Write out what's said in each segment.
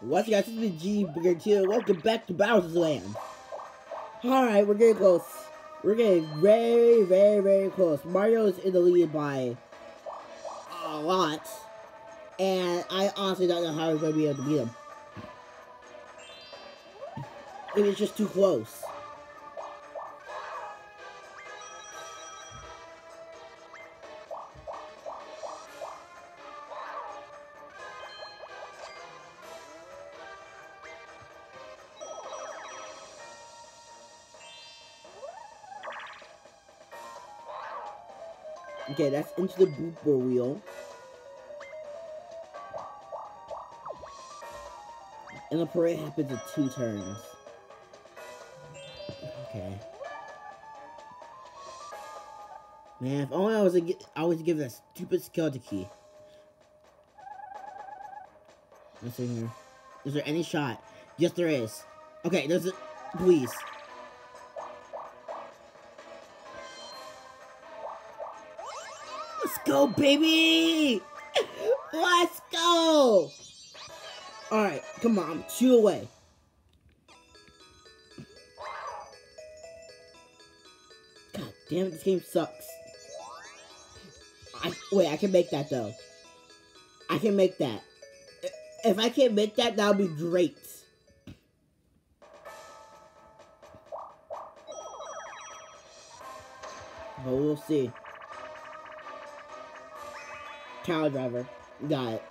What's guys, this is G Boogie here. Welcome back to Bowser's Land. Alright, we're getting close. We're getting very, very, very close. Mario's in the lead by a lot. And I honestly don't know how we're going to be able to beat him. It was just too close. Okay, that's into the booper wheel. And the parade happens in two turns. Okay. Man, if only I was a, I was give that stupid skeleton key. Let's see here. Is there any shot? Yes, there is. Okay, there's a... Please. Go, baby! Let's go! Alright, come on, I'm two away. God damn it, this game sucks. I, wait, I can make that though. I can make that. If I can make that, that would be great. But we'll see. Cow driver. Got it.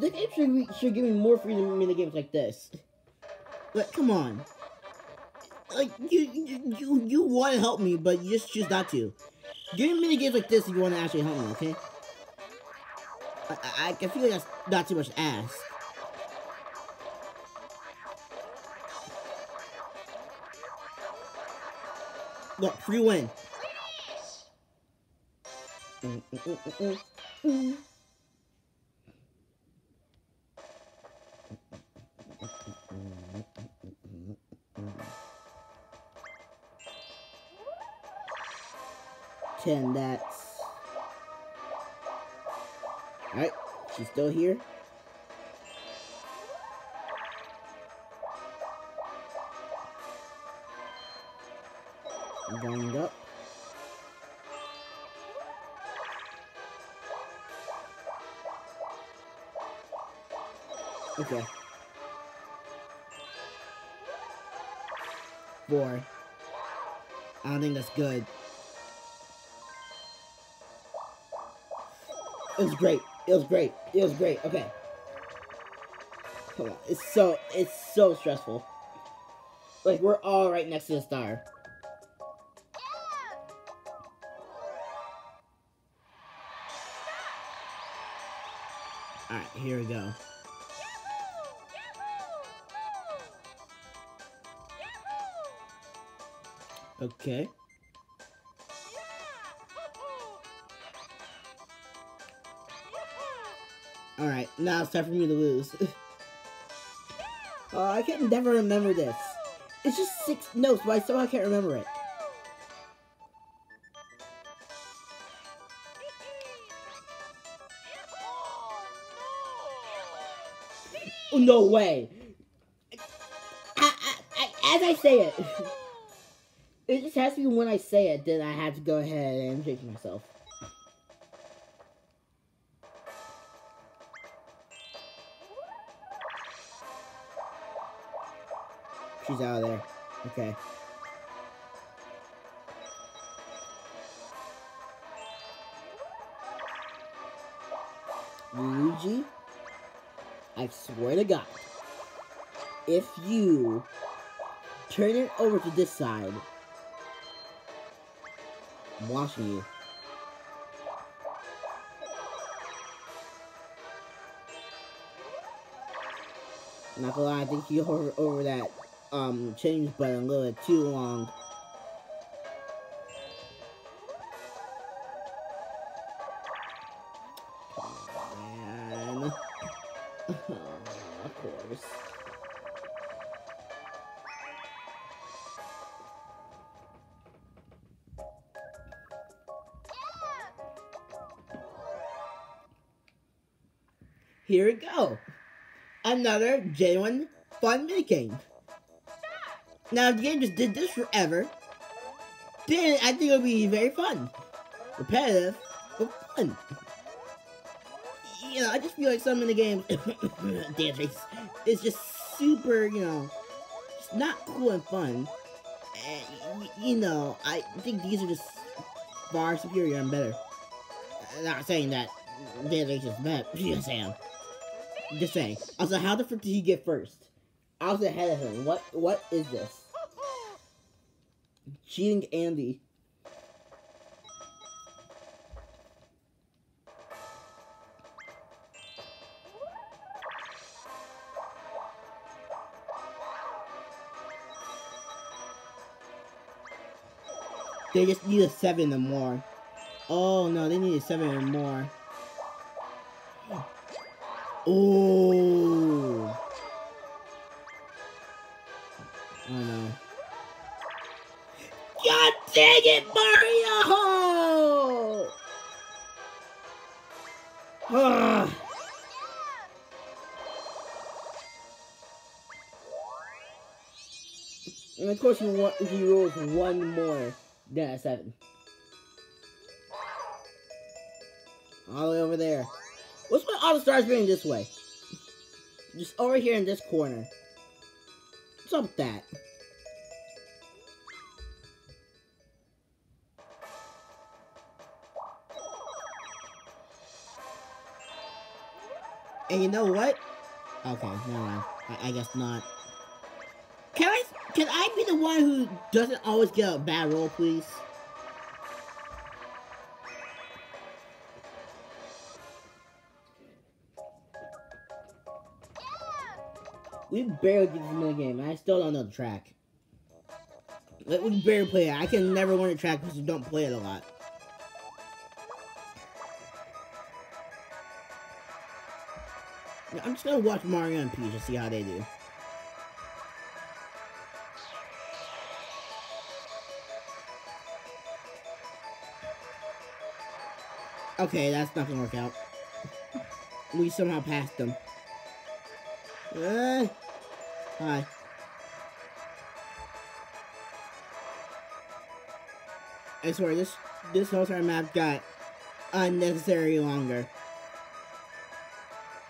The game should, should give me more freedom mini games like this. Like, come on. Like, you, you, you, you want to help me, but you just choose not to. Give me games like this if you want to actually help me, okay? I, I, I feel like that's not too much to ask. Look, free win. Ten, that's... Alright, she's still here. Okay. Four. I don't think that's good. It was great. It was great. It was great. Okay. Come on. It's so, it's so stressful. Like, we're all right next to the star. Alright, here we go. Okay. Alright, now it's time for me to lose. uh, I can never remember this. It's just six notes, but I still can't remember it. Oh, no way. I, I, I, as I say it, it just has to be when I say it, then I have to go ahead and change myself. She's out of there. Okay. Luigi, I swear to God, if you turn it over to this side, I'm watching you. Not gonna lie, I think you over over that um change button a little bit too long. Man. of course. Here we go. Another genuine fun minigame. Now, if the game just did this forever, then I think it would be very fun. Repetitive, but fun. You know, I just feel like some of the games, damn face, is just super, you know, just not cool and fun. And, you know, I think these are just far superior and better. I'm not saying that Dead Race is bad, just saying. I was like, how the frick did he get first? I was ahead of him. What? What is this? Cheating Andy. They just need a seven or more. Oh no, they need a seven or more. Oh. Oh no. God dang it, Mario! Ah. and of course, he, wa- he rolls one more than a seven. All the way over there. What's my the stars being this way? Just over here in this corner. What's up with that? And you know what? Okay, mind. I, I guess not. Can I can I be the one who doesn't always get a bad roll, please? We barely did this minigame, and I still don't know the track. Like, we barely play it. I can never learn the track because we don't play it a lot. I'm just gonna watch Mario and Peach to see how they do. Okay, that's not gonna work out. We somehow passed them. Uh, hi. I swear, this this whole entire map got unnecessary longer.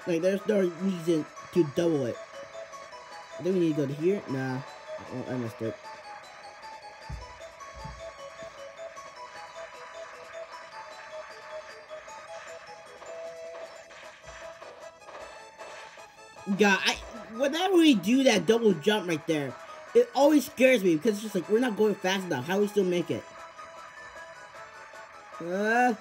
Like, there's no reason to double it. Think we need to go to here. Nah, oh, I missed it. God, I, whenever we do that double jump right there, it always scares me because it's just like we're not going fast enough. How we still make it? Uh,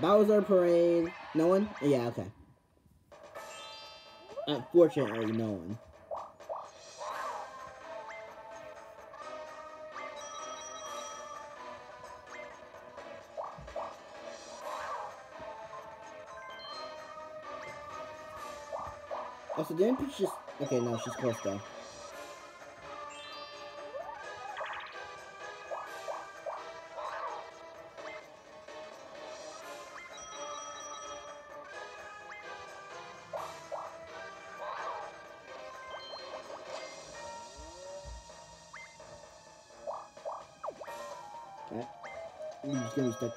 Bowser Parade. No one? Yeah, okay. Unfortunately, no one. Also, didn't just... Okay, no, she's close though.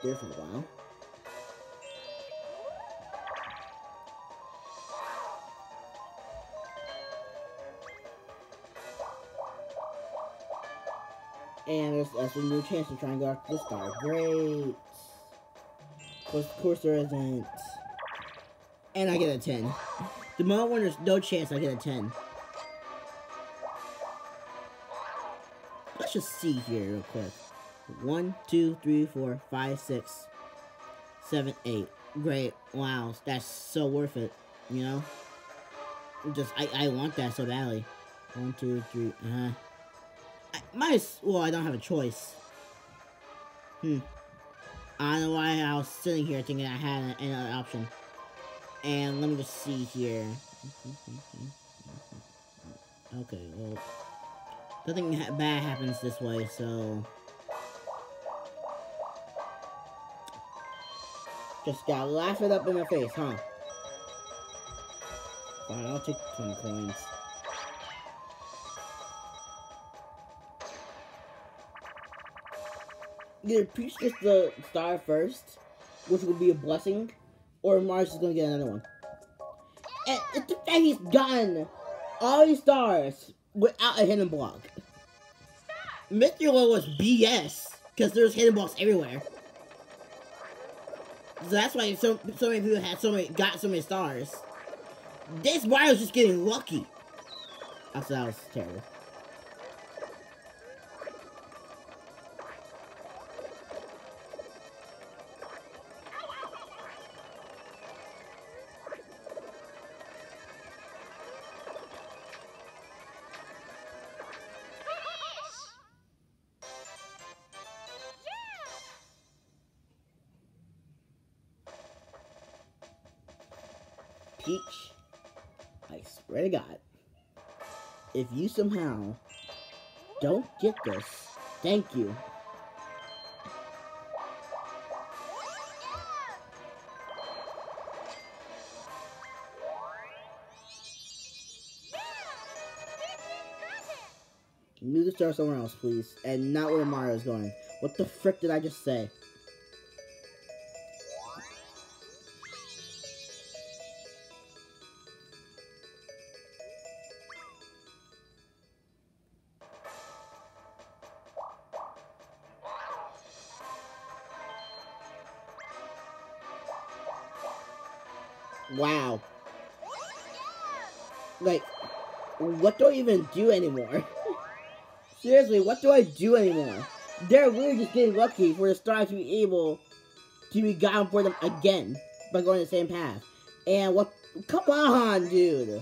There for a while. And there's, there's a new chance to try and go after this star. Great. Of course there isn't. And I get a 10. The moment when there's no chance I get a 10. Let's just see here real quick. One, two, three, four, five, six, seven, eight. Great. Wow, that's so worth it. You know? Just, I, I want that so badly. One, two, three, uh-huh. I, my, well, I don't have a choice. Hmm. I don't know why I was sitting here thinking I had another option. And let me just see here. Okay, well, nothing bad happens this way, so... Just gotta laugh it up in my face, huh? Fine, I'll take 20 coins. Either Peach gets the star first, which would be a blessing, or Mars is gonna get another one. And it's the fact he's gotten all these stars without a hidden block. Mystery Land was BS, because there's hidden blocks everywhere. So that's why so so many people had so many got so many stars. This Mario's just getting lucky. I thought that was terrible. Peach, I swear to God, if you somehow don't get this, thank you. Move the star somewhere else, please. And not where Mario's going. What the frick did I just say? Do I even do anymore? Seriously, what do I do anymore? They're really just getting lucky for the stars to be able to be gotten for them again by going the same path. And what? Come on, dude.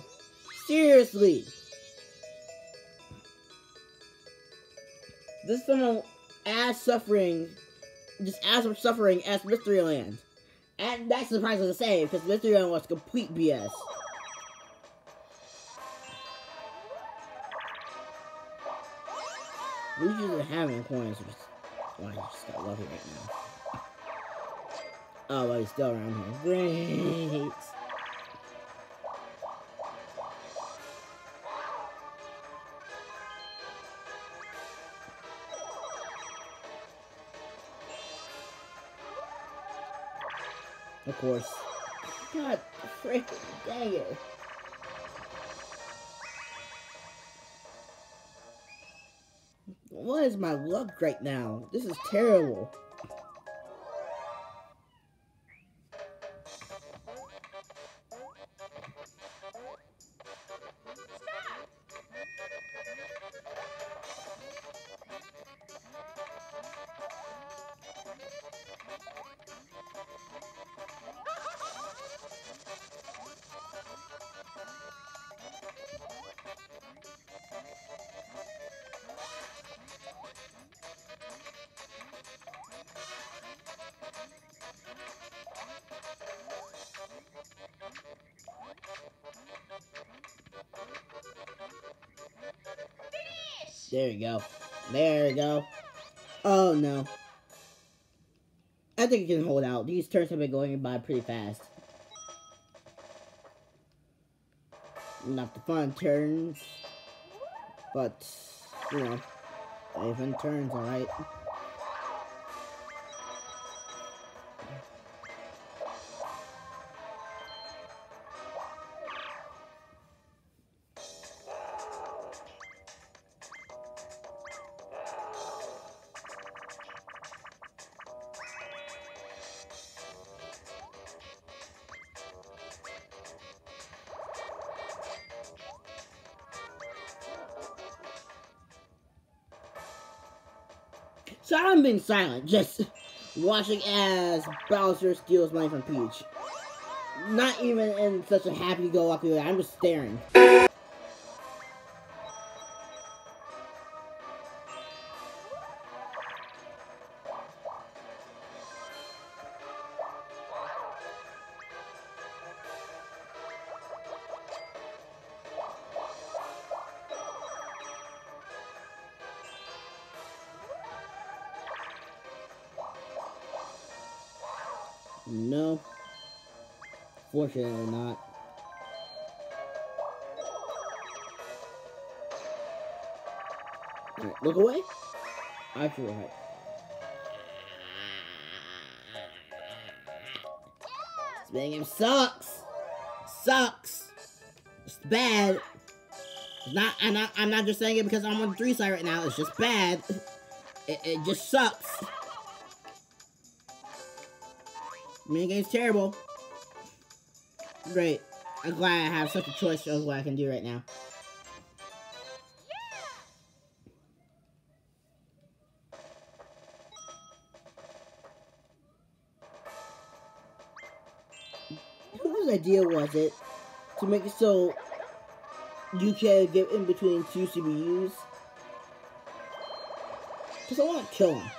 Seriously. This is someone as suffering, just as much suffering as Mystery Land. And that's surprising to say, because Mystery Land was complete BS. We usually have any coins, which why I just got lucky right now. Oh, well, he's still around here. Great! Of course. God freaking dang it. What is my luck right now? This is terrible. There you go. There you go. Oh, no. I think it can hold out. These turns have been going by pretty fast. Not the fun turns. But, you know, even turns, alright. Silent, just watching as Bowser steals money from Peach. not even in such a happy-go-lucky way. I'm just staring. No. Fortunately not. Alright, look away. I feel right. This game sucks. Sucks. It's bad. It's not. I'm not. I'm not just saying it because I'm on three side right now. It's just bad. It, it just sucks. Minigame's terrible. Great. I'm glad I have such a choice of what I can do right now. Whose idea was it to make it so you can get in between two CPUs? Because I want to kill him.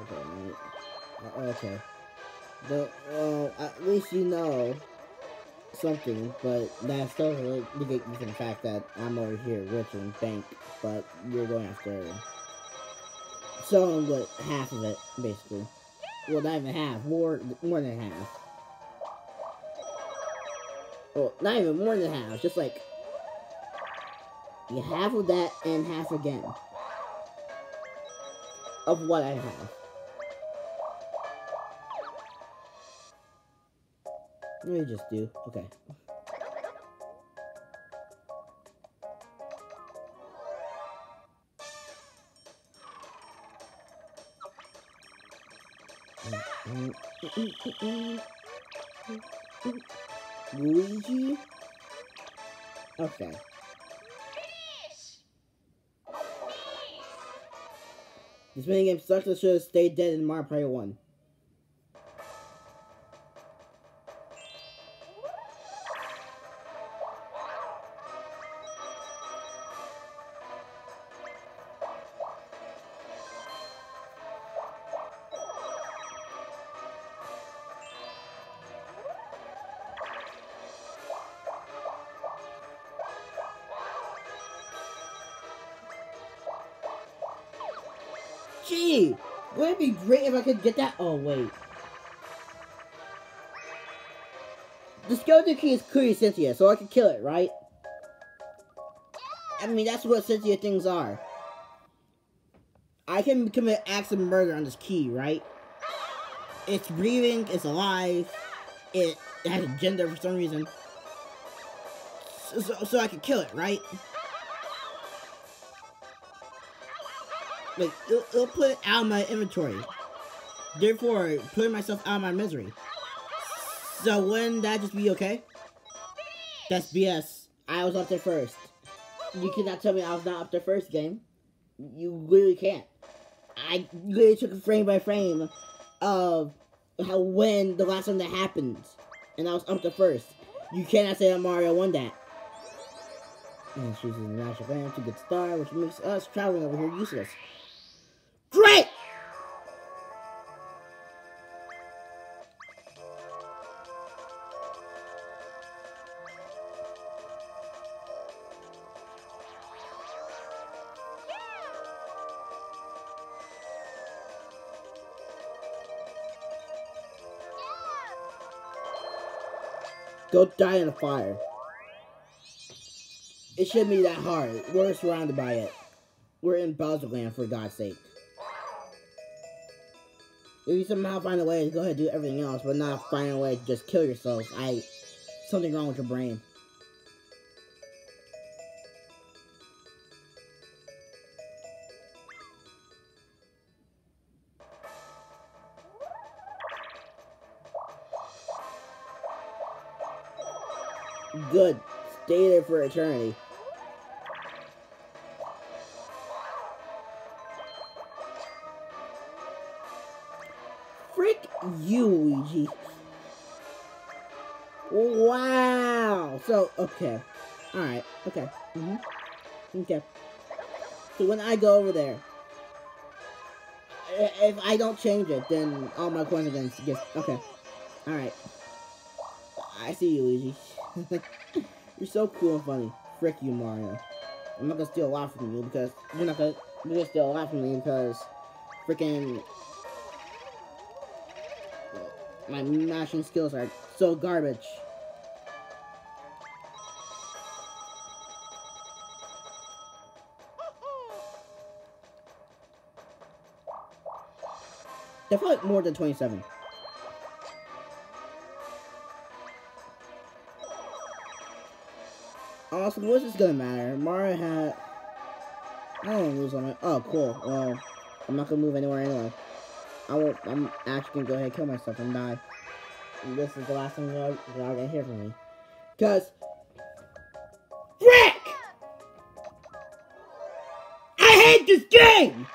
Okay, uh, okay. The, well, at least you know something, but that still me from the fact that I'm over here rich and bank, but you're going after someone with half of it, basically. Well, not even half, more, more than half. Well, not even more than half, just like you half of that and half again of what I have. Let me just do, okay. Luigi? Okay. This minigame sucks. I should have stayed dead in Mario Party 1. I could get that? Oh, wait. The skeleton key is clearly sentient, so I could kill it, right? I mean, that's what sentient things are. I can commit acts of murder on this key, right? It's breathing, it's alive, it, has a gender for some reason. So, so, I can kill it, right? Like, it'll, it'll put it out of my inventory. Therefore, putting myself out of my misery. So wouldn't that just be okay? That's BS. I was up there first. You cannot tell me I was not up there first, game. You really can't. I literally took frame by frame of how when the last time that happened. And I was up there first. You cannot say that Mario won that. And she's in the national fan to get star, which makes us traveling over here useless. Great! Go die in a fire. It shouldn't be that hard. We're surrounded by it. We're in Bowser Land, for God's sake. If you somehow find a way to go ahead and do everything else, but not find a way to just kill yourself, I... Something wrong with your brain. Good. Stay there for eternity. Frick you, Luigi. Wow. So, okay. Alright. Okay. Mm -hmm. Okay. So when I go over there, if I don't change it, then all my coins are going to get... Okay. Alright. I see you, Luigi you're so cool and funny. Frick you, Mario. I'm not gonna steal a lot from you because you're not gonna, you're gonna steal a lot from me because freaking my mashing skills are so garbage. Definitely more than 27. What's this gonna matter? Mara had... I don't to lose on it. Oh, cool. Well, I'm not gonna move anywhere anyway. I won't, I'm actually gonna go ahead and kill myself and die. And this is the last thing you're, you're gonna hear from me. Because... Frick! I hate this game!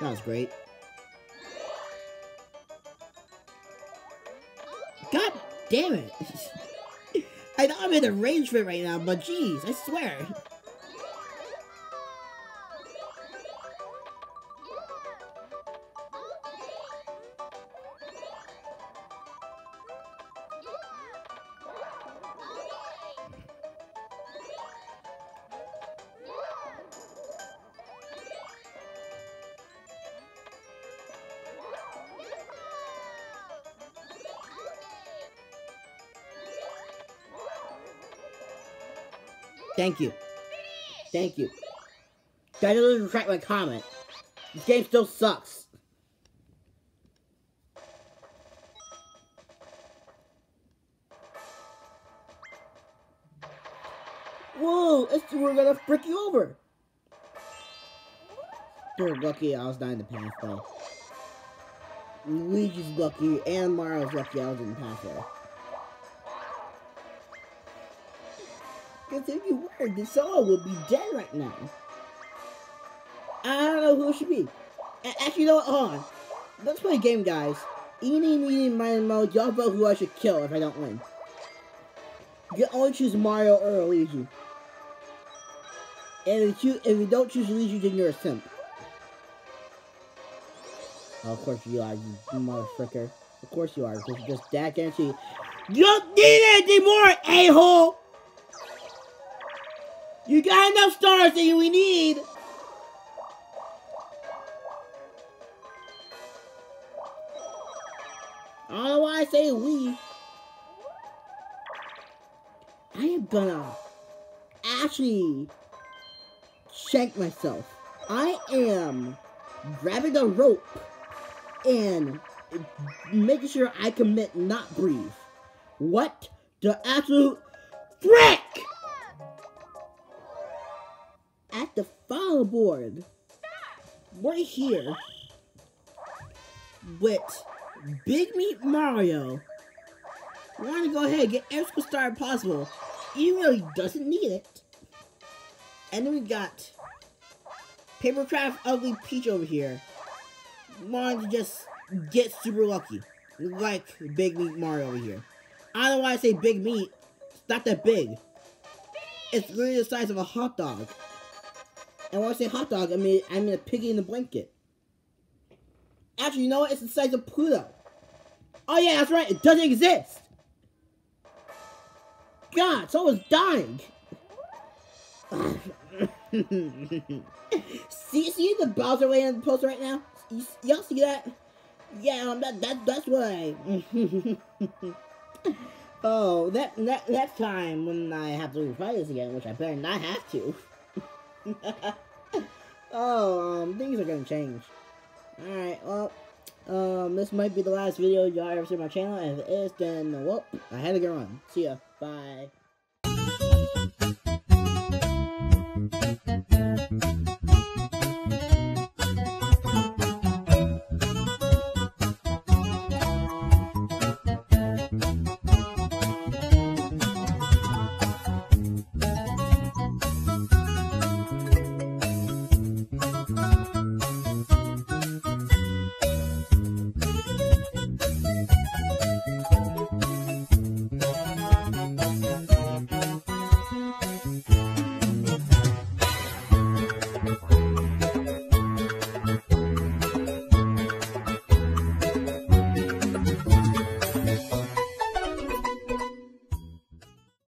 That was great. Damn it! I know I'm in it right now, but jeez, I swear. Thank you. Thank you. I didn't retract my comment. This game still sucks. Whoa, it's, we're gonna frick you over. You're lucky I was not in the path though. Luigi's lucky and Mario's lucky I was in the path though. Because if you were, this all would be dead right now. I don't know who it should be. Actually, you know what? Hold on. Let's play a game, guys. Eeny, meeny, miny, mo. Y'all vote who I should kill if I don't win. You only choose Mario or Luigi. And if you, if you don't choose Luigi, then you're a simp. Oh, of course you are, you motherfucker. Of course you are, because you're just that guaranteed. You don't need anything more, a-hole! You got enough stars that we need. I don't know why I say we. I am gonna actually shank myself. I am grabbing the rope and making sure I commit not breathe. What the absolute frick? The board, right here, with Big Meat Mario, want to go ahead and get every star possible, even though he doesn't need it. And then we got Papercraft Ugly Peach over here, wanting to just get super lucky, like Big Meat Mario over here. I don't know why I say Big Meat, it's not that big. It's literally the size of a hot dog. And when I say hot dog, I mean I mean a piggy in the blanket. Actually, you know what? It's the size of Pluto. Oh yeah, that's right. It doesn't exist. God, someone's dying. see, see the Bowser way in the poster right now? Y'all see that? Yeah, um, that that that's I. oh, that that that time when I have to fight this again, which I better not have to. oh, um, things are gonna change. Alright, well, um, this might be the last video y'all ever see on my channel. If it is, then, well, I had to get on. See ya. Bye.